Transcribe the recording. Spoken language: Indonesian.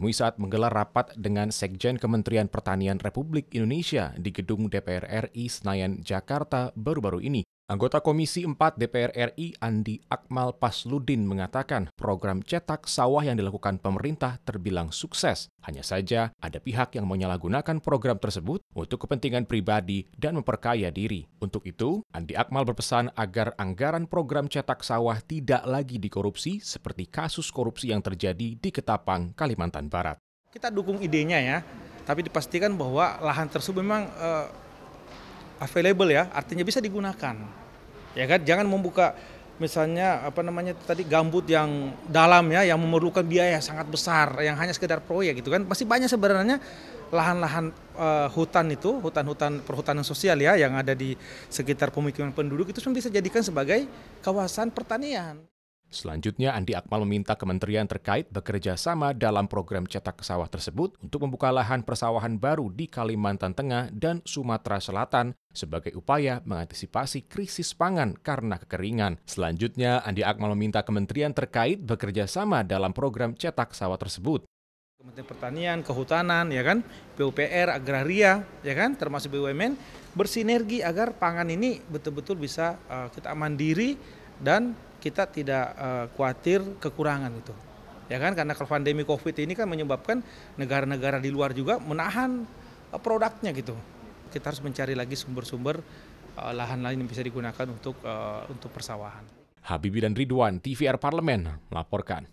ditemui saat menggelar rapat dengan Sekjen Kementerian Pertanian Republik Indonesia di Gedung DPR RI Senayan, Jakarta baru-baru ini. Anggota Komisi 4 DPR RI Andi Akmal Pasludin mengatakan program cetak sawah yang dilakukan pemerintah terbilang sukses. Hanya saja ada pihak yang menyalahgunakan program tersebut untuk kepentingan pribadi dan memperkaya diri. Untuk itu, Andi Akmal berpesan agar anggaran program cetak sawah tidak lagi dikorupsi seperti kasus korupsi yang terjadi di Ketapang, Kalimantan Barat. Kita dukung idenya ya, tapi dipastikan bahwa lahan tersebut memang uh, available ya, artinya bisa digunakan. Ya kan? Jangan membuka misalnya apa namanya tadi gambut yang dalam ya yang memerlukan biaya sangat besar yang hanya sekedar proyek gitu kan? Masih banyak sebenarnya lahan-lahan uh, hutan itu hutan-hutan perhutanan sosial ya yang ada di sekitar pemukiman penduduk itu bisa dijadikan sebagai kawasan pertanian. Selanjutnya, Andi Akmal meminta kementerian terkait bekerja sama dalam program cetak sawah tersebut untuk membuka lahan persawahan baru di Kalimantan Tengah dan Sumatera Selatan sebagai upaya mengantisipasi krisis pangan karena kekeringan. Selanjutnya, Andi Akmal meminta kementerian terkait bekerja sama dalam program cetak sawah tersebut. Kementerian Pertanian, Kehutanan, ya kan, PUPR, Agraria, ya kan, termasuk BUMN bersinergi agar pangan ini betul-betul bisa uh, kita mandiri dan kita tidak uh, khawatir kekurangan itu. Ya kan karena pandemi Covid ini kan menyebabkan negara-negara di luar juga menahan uh, produknya gitu. Kita harus mencari lagi sumber-sumber uh, lahan lain yang bisa digunakan untuk uh, untuk persawahan. Habibi dan Ridwan, TVR Parlemen melaporkan.